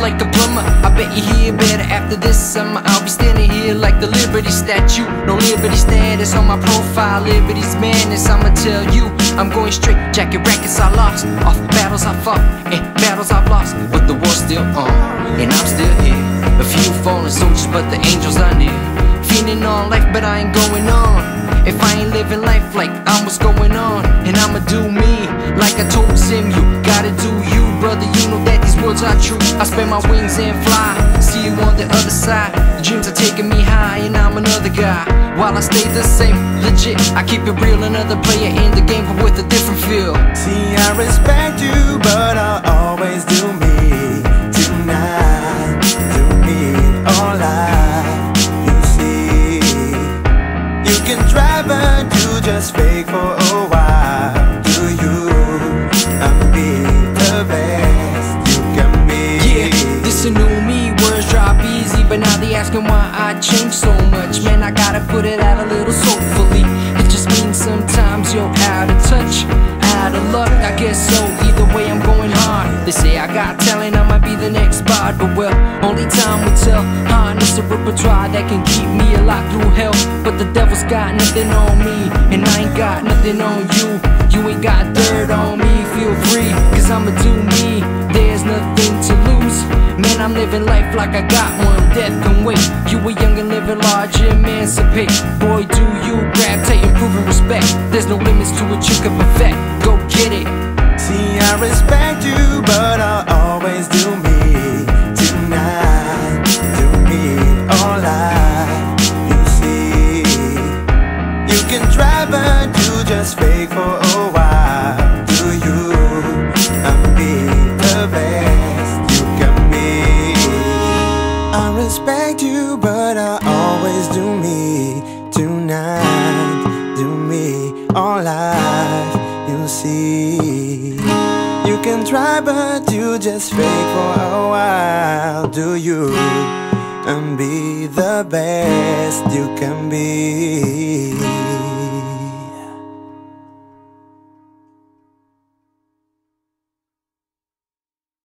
like a plumber. I bet you hear better after this summer. I'll be standing here like the Liberty statue. No Liberty status on my profile. Liberty's madness, I'ma tell you. I'm going straight, jacket rackets I lost. Off battles I fought and battles I've lost. But the war's still on, and I'm still here. A few fallen soldiers, but the angels are near. Feeling on life, but I ain't going on. If I ain't living life like I'm what's going on, and I'ma I spread my wings and fly. See you on the other side. Dreams are taking me high, and I'm another guy. While I stay the same, legit. I keep it real, another player in the game, but with a different feel. See, I respect you, but I'll always do me tonight. Do me all I you see. You can try, but you just fake for asking why I changed so much. Man, I gotta put it out a little soulfully. It just means sometimes you're out of touch, out of luck. I guess so. Either way, I'm going hard. They say I got talent, I might be the next bard, but well, only time will tell. Harness a repertoire that can keep me alive through hell. But the devil's got nothing on me, and I ain't got nothing on you. You ain't got dirt on me, feel free, cause I'ma do Man, I'm living life like I got one. Death can wait. You a young and living large, emancipate. Boy, do you grab and prove respect. There's no limits to what you can perfect. Go get it. See, I respect you, you, but I always do me tonight. Do me all life you see. You can try, but you just fake for a while. Do you? And be the best you can be.